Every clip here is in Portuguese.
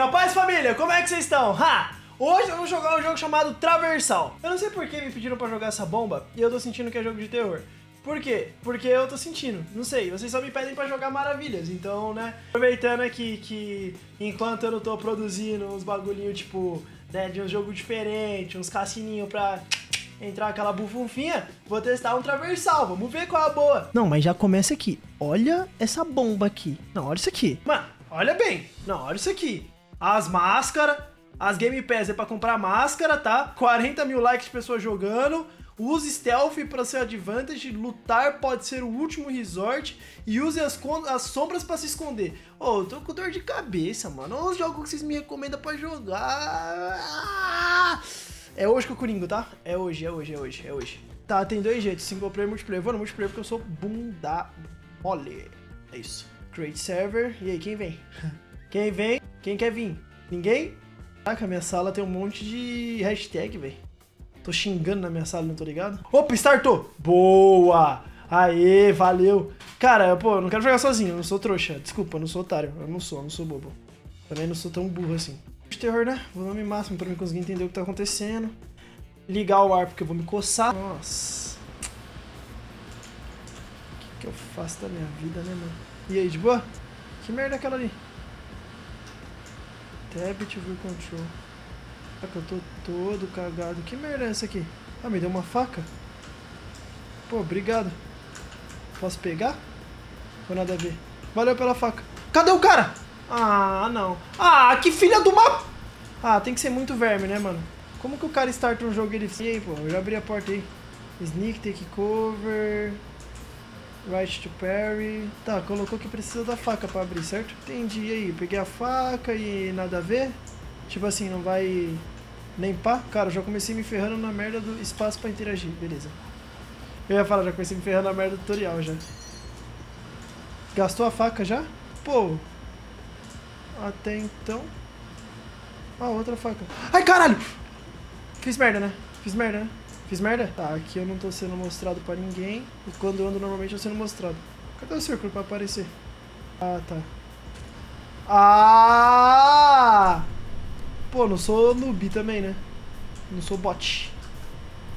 na paz família, como é que vocês estão? Ha! Hoje vamos jogar um jogo chamado Traversal. Eu não sei por que me pediram pra jogar essa bomba e eu tô sentindo que é jogo de terror. Por quê? Porque eu tô sentindo, não sei, vocês só me pedem pra jogar maravilhas, então, né, aproveitando aqui que enquanto eu não tô produzindo uns bagulhinhos, tipo, né, de um jogo diferente, uns cassininhos pra entrar aquela bufunfinha, vou testar um traversal, vamos ver qual é a boa. Não, mas já começa aqui, olha essa bomba aqui, não, olha isso aqui. Mano, olha bem, não, olha isso aqui, as máscaras, as Game Pass é pra comprar máscara, tá? 40 mil likes de pessoas jogando, Use stealth para seu advantage, lutar pode ser o último resort e use as, as sombras para se esconder. Oh, eu tô com dor de cabeça, mano. Olha os jogos que vocês me recomendam para jogar. É hoje que eu coringo, tá? É hoje, é hoje, é hoje, é hoje. Tá, tem dois jeitos, single player e multiplayer. Vou no multiplayer porque eu sou bunda mole. É isso. Create server. E aí, quem vem? Quem vem? Quem quer vir? Ninguém? Caraca, minha sala tem um monte de hashtag, velho. Tô xingando na minha sala, não tô ligado? Opa, startou! Boa! Aê, valeu! Cara, pô, eu não quero jogar sozinho, eu não sou trouxa. Desculpa, eu não sou otário. Eu não sou, eu não sou bobo. Também não sou tão burro assim. De terror, né? Vou no máximo pra mim conseguir entender o que tá acontecendo. Ligar o ar porque eu vou me coçar. Nossa. O que, que eu faço da minha vida, né, mano? E aí, de boa? Que merda é aquela ali? Tab to view control. Caraca, eu tô todo cagado. Que merda é essa aqui? Ah, me deu uma faca? Pô, obrigado. Posso pegar? Ou nada a ver? Valeu pela faca. Cadê o cara? Ah, não. Ah, que filha do uma... Ah, tem que ser muito verme, né, mano? Como que o cara starta um jogo e ele... E aí, pô, eu já abri a porta aí. Sneak, take cover... Right to parry... Tá, colocou que precisa da faca pra abrir, certo? Entendi, e aí? Peguei a faca e nada a ver? Tipo assim, não vai nem pá. Cara, já comecei me ferrando na merda do espaço pra interagir. Beleza. Eu ia falar, já comecei me ferrando na merda do tutorial já. Gastou a faca já? Pô. Até então. Ah, outra faca. Ai, caralho! Fiz merda, né? Fiz merda, né? Fiz merda? Tá, aqui eu não tô sendo mostrado pra ninguém. E quando eu ando normalmente eu tô sendo mostrado. Cadê o círculo pra aparecer? Ah, tá. Ah! Pô, não sou noob também, né? Não sou bot.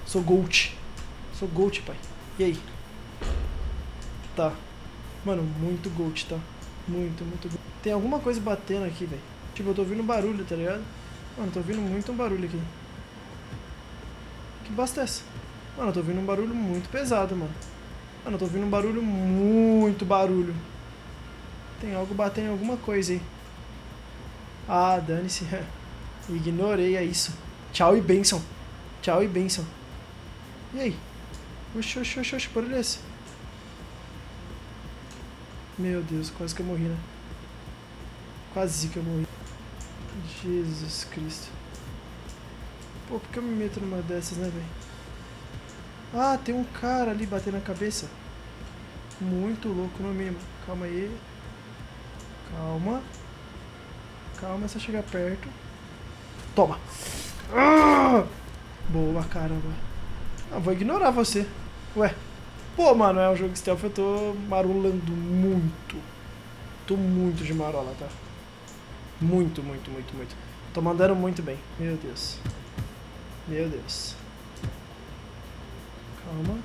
Sou gold. Sou gold, pai. E aí? Tá. Mano, muito gold, tá? Muito, muito gold. Tem alguma coisa batendo aqui, velho. Tipo, eu tô ouvindo barulho, tá ligado? Mano, tô ouvindo muito um barulho aqui. Que bosta é essa? Mano, eu tô ouvindo um barulho muito pesado, mano. Mano, eu tô ouvindo um barulho muito barulho. Tem algo batendo em alguma coisa aí. Ah, dane-se. Ignorei, é isso. Tchau e benção. Tchau e benção. E aí? Oxi, oxi, oxi, oxi, por esse. Meu Deus, quase que eu morri, né? Quase que eu morri. Jesus Cristo. Pô, por que eu me meto numa dessas, né, velho? Ah, tem um cara ali batendo na cabeça. Muito louco no mínimo. Calma aí. Calma. Calma, é só chegar perto. Toma. Ah! Boa, caramba. Ah, vou ignorar você. Ué. Pô, mano, é um jogo stealth, eu tô marulando muito. Tô muito de marola, tá? Muito, muito, muito, muito. Tô mandando muito bem. Meu Deus. Meu Deus. Calma.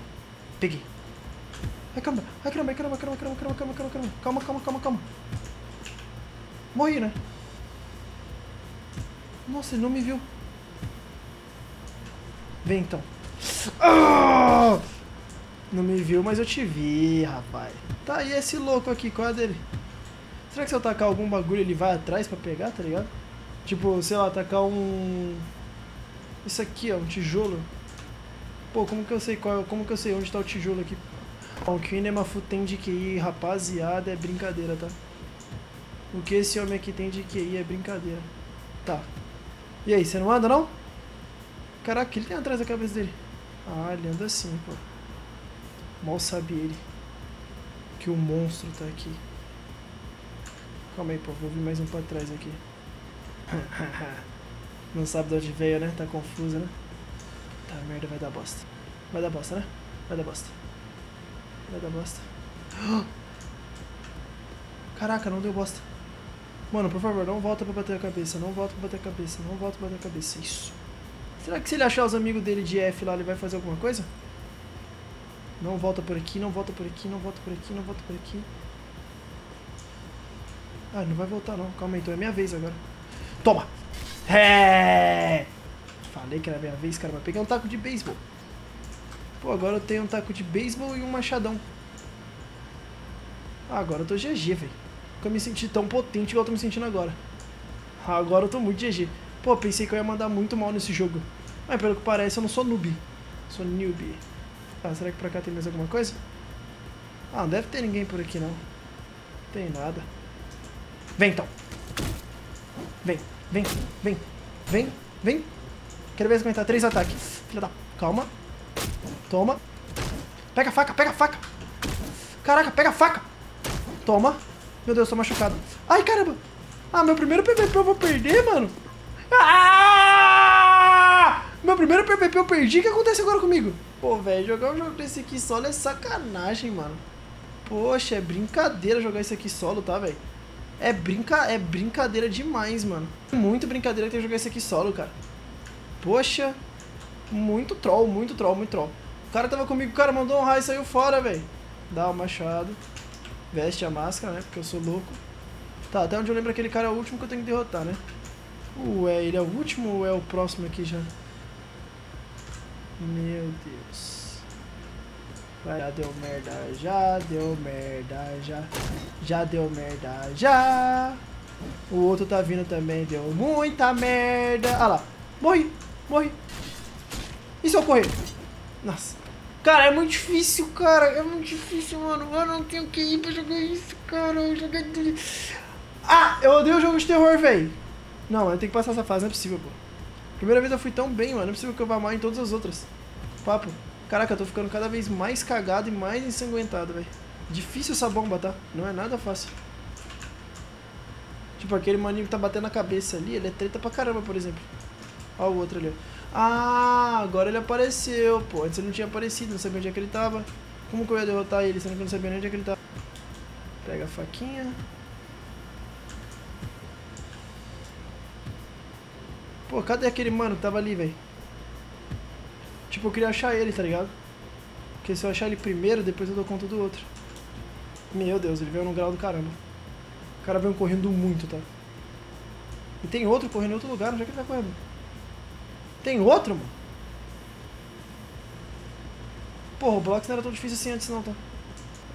Peguei. Ai, caramba. Ai, caramba, ai, caramba, caramba, caramba, caramba, caramba, caramba. Calma, calma, calma, calma. Morri, né? Nossa, ele não me viu. Vem então. Ah! Não me viu, mas eu te vi, rapaz. Tá, e esse louco aqui, qual é dele? Será que se eu tacar algum bagulho ele vai atrás pra pegar, tá ligado? Tipo, sei lá, tacar um... Isso aqui, ó, um tijolo. Pô, como que eu sei qual, como que eu sei onde tá o tijolo aqui? O Kinema tem de QI, rapaziada, é brincadeira, tá? O que esse homem aqui tem de QI é brincadeira. Tá, e aí, você não anda, não? Caraca, o que ele tem atrás da cabeça dele? Ah, ele anda assim, pô. Mal sabe ele que o monstro tá aqui. Calma aí, pô. Vou vir mais um pra trás aqui. não sabe de onde veio, né? Tá confusa, né? Tá, merda, vai dar bosta. Vai dar bosta, né? Vai dar bosta. Vai dar bosta. Caraca, não deu bosta. Mano, por favor, não volta pra bater a cabeça. Não volta pra bater a cabeça. Não volta pra bater a cabeça. Isso. Será que se ele achar os amigos dele de F lá, ele vai fazer alguma coisa? Não volta por aqui, não volta por aqui, não volta por aqui, não volta por aqui. Ah, não vai voltar não. Calma aí, então é minha vez agora. Toma! É! Falei que era minha vez, cara. Mas peguei um taco de beisebol. Pô, agora eu tenho um taco de beisebol e um machadão. Ah, agora eu tô GG, velho. Nunca me senti tão potente igual eu tô me sentindo agora. Ah, agora eu tô muito GG. Pô, pensei que eu ia mandar muito mal nesse jogo. Mas pelo que parece, eu não sou noob. Sou newbie. Ah, será que pra cá tem mais alguma coisa? Ah, não deve ter ninguém por aqui, não. Tem nada. Vem, então. Vem, vem, vem, vem, vem. Quero ver se aguentar três ataques. Filha da... Calma. Toma. Pega a faca, pega a faca. Caraca, pega a faca. Toma. Meu Deus, tô machucado. Ai, caramba. Ah, meu primeiro PVP eu vou perder, mano. Ah! Meu primeiro PVP eu perdi. O que acontece agora comigo? Pô, velho, jogar um jogo desse aqui solo é sacanagem, mano. Poxa, é brincadeira jogar isso aqui solo, tá, velho? É, brinca... é brincadeira demais, mano. Muito brincadeira ter jogar isso aqui solo, cara. Poxa, muito troll, muito troll, muito troll. O cara tava comigo, o cara mandou um raio e saiu fora, velho. Dá o machado. Veste a máscara, né? Porque eu sou louco. Tá, até onde eu lembro aquele cara é o último que eu tenho que derrotar, né? Ué, ele é o último ou é o próximo aqui já? Meu Deus. Já deu merda, já deu merda, já. Já deu merda, já. O outro tá vindo também, deu muita merda. Ah lá, morri, morri. E se eu correr? Nossa. Cara, é muito difícil, cara. É muito difícil, mano. Eu não tenho que ir pra jogar isso, cara. Eu joguei... Ah, eu odeio jogo de terror, velho. Não, eu tenho que passar essa fase, não é possível, pô. Primeira vez eu fui tão bem, mano. Não é possível que eu vá mal em todas as outras. Papo. Caraca, eu tô ficando cada vez mais cagado e mais ensanguentado, velho. Difícil essa bomba, tá? Não é nada fácil. Tipo, aquele maninho que tá batendo na cabeça ali, ele é treta pra caramba, por exemplo. Ó o outro ali. Ah, agora ele apareceu, pô. Antes ele não tinha aparecido, não sabia onde é que ele tava. Como que eu ia derrotar ele, sendo que eu não sabia nem onde é que ele tava? Pega a faquinha. Pô, cadê aquele mano que tava ali, velho? Tipo, eu queria achar ele, tá ligado? Porque se eu achar ele primeiro, depois eu dou conta do outro. Meu Deus, ele veio num grau do caramba. O cara veio correndo muito, tá? E tem outro correndo em outro lugar, onde é que ele tá correndo? Tem outro, mano? Porra, o Blox não era tão difícil assim antes não, tá?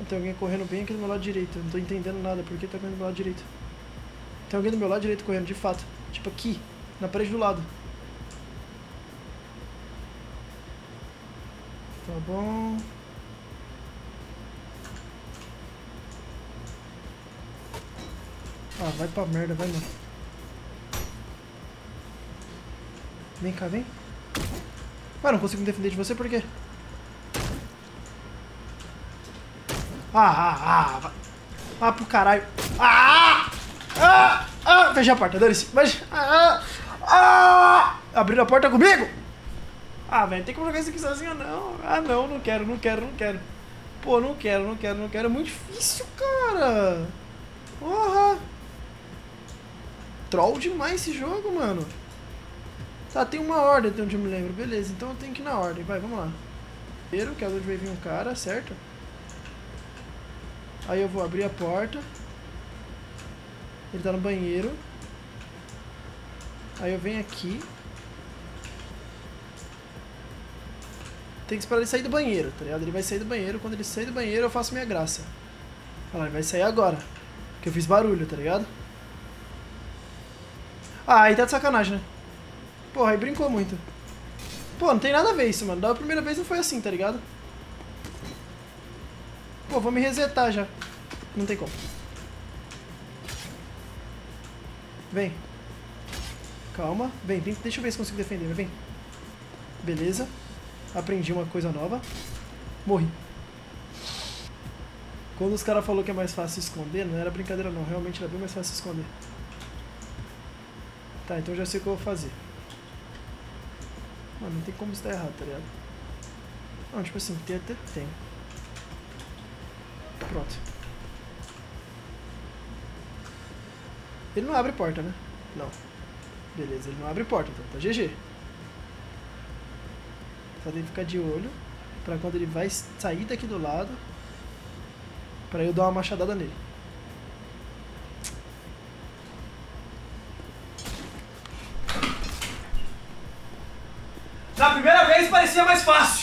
Tem alguém correndo bem aqui do meu lado direito. Eu não tô entendendo nada, por que tá correndo do meu lado direito? Tem alguém do meu lado direito correndo, de fato. Tipo aqui, na parede do lado. Tá bom. Ah, vai pra merda, vai, mano. Vem cá, vem. Ué, não consigo me defender de você por quê? Ah, ah, ah. Ah, pro caralho. Ah! Ah! Ah! Fechei a porta, dane-se. Mas... Ah! Ah! Abriram a porta comigo? Ah, velho, tem como jogar isso aqui sozinho? Não. Ah, não, não quero, não quero, não quero. Pô, não quero, não quero, não quero. É muito difícil, cara. Porra. Troll demais esse jogo, mano. Tá, tem uma ordem até onde eu me lembro. Beleza, então eu tenho que ir na ordem. Vai, vamos lá. Primeiro, que é onde vai vir um cara, certo? Aí eu vou abrir a porta. Ele tá no banheiro. Aí eu venho aqui. Tem que esperar ele sair do banheiro, tá ligado? Ele vai sair do banheiro. Quando ele sair do banheiro, eu faço minha graça. Olha ele vai sair agora. Porque eu fiz barulho, tá ligado? Ah, aí tá de sacanagem, né? Porra, aí brincou muito. Pô, não tem nada a ver isso, mano. Da primeira vez não foi assim, tá ligado? Pô, vou me resetar já. Não tem como. Vem. Calma. Vem, vem. Deixa eu ver se consigo defender. Vem. Beleza. Aprendi uma coisa nova. Morri. Quando os caras falaram que é mais fácil esconder, não era brincadeira não. Realmente era bem mais fácil esconder. Tá, então já sei o que eu vou fazer. Mano, não tem como estar errado, tá ligado? Não, tipo assim, tem até tem. Pronto. Ele não abre porta, né? Não. Beleza, ele não abre porta, então tá GG. Que ficar de olho pra quando ele vai sair daqui do lado pra eu dar uma machadada nele. Na primeira vez parecia mais fácil.